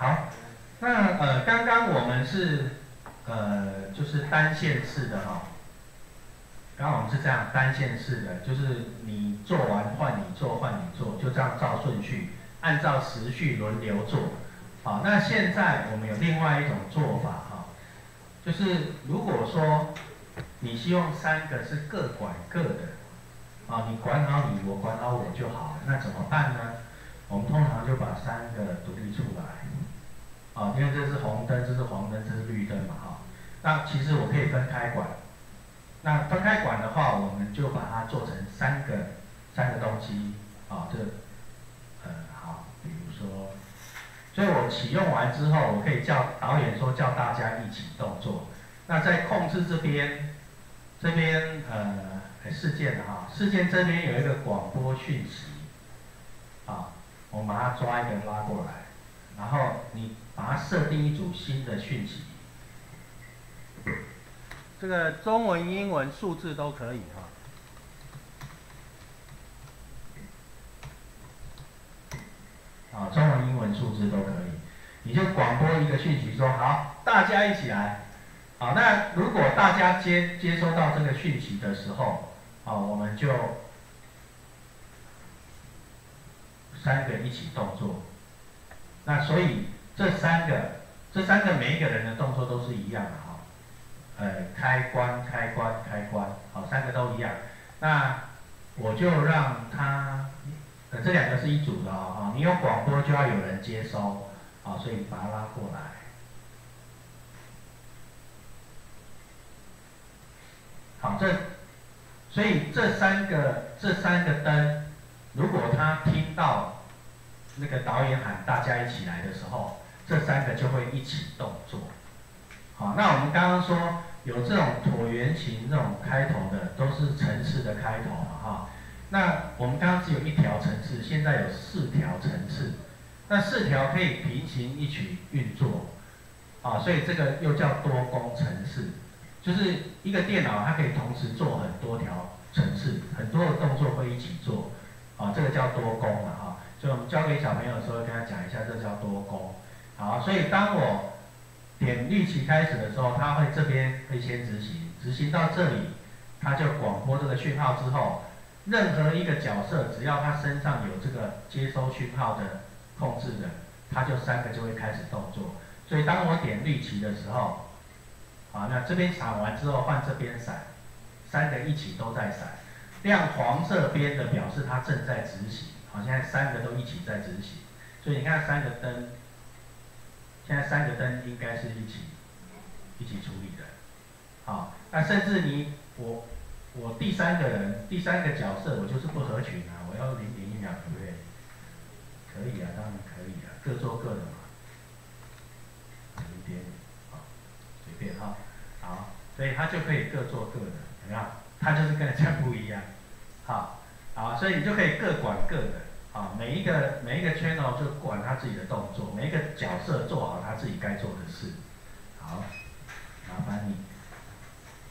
好，那呃，刚刚我们是呃，就是单线式的哈。刚刚我们是这样单线式的，就是你做完换你做，换你做，就这样照顺序，按照时序轮流做。好，那现在我们有另外一种做法哈，就是如果说你希望三个是各管各的，啊，你管好你，我管好我就好，那怎么办呢？我们通常就把三个独立出来，啊，因为这是红灯，这是黄灯，这是绿灯嘛，哈。那其实我可以分开管，那分开管的话，我们就把它做成三个三个东西，啊，这，呃，好，比如说，所以我启用完之后，我可以叫导演说叫大家一起动作。那在控制这边，这边呃事件的哈，事件这边有一个广播讯息，啊。我们把它抓一个拉过来，然后你把它设定一组新的讯息，这个中文、英文、数字都可以哈。啊，中文、英文、数字都可以，你就广播一个讯息说好，大家一起来。好，那如果大家接接收到这个讯息的时候，啊，我们就。三个一起动作，那所以这三个，这三个每一个人的动作都是一样的哈，呃，开关开关开关，好，三个都一样。那我就让他，呃，这两个是一组的哦，你有广播就要有人接收，好，所以把它拉过来。好，这，所以这三个这三个灯。如果他听到那个导演喊大家一起来的时候，这三个就会一起动作。好，那我们刚刚说有这种椭圆形这种开头的，都是层次的开头嘛，哈。那我们刚刚只有一条层次，现在有四条层次。那四条可以平行一起运作，啊，所以这个又叫多工层次，就是一个电脑它可以同时做很多条层次，很多的动作会一起做。啊，这个叫多功了哈，所以我们教给小朋友的时候，跟他讲一下，这叫多功。好，所以当我点绿旗开始的时候，他会这边会先执行，执行到这里，他就广播这个讯号之后，任何一个角色只要他身上有这个接收讯号的控制的，他就三个就会开始动作。所以当我点绿旗的时候，好，那这边闪完之后换这边闪，三个一起都在闪。亮黄色边的表示它正在执行，好，现在三个都一起在执行，所以你看三个灯，现在三个灯应该是一起一起处理的，好，那甚至你我我第三个人第三个角色我就是不合群啊，我要零点一秒可不可以？可以啊，当然可以啊，各做各的嘛，零点好，随便哈，好，所以他就可以各做各的，怎么样？他就是跟人家不一样，好，好，所以你就可以各管各的，好，每一个每一个 channel 就管他自己的动作，每一个角色做好他自己该做的事，好，麻烦你。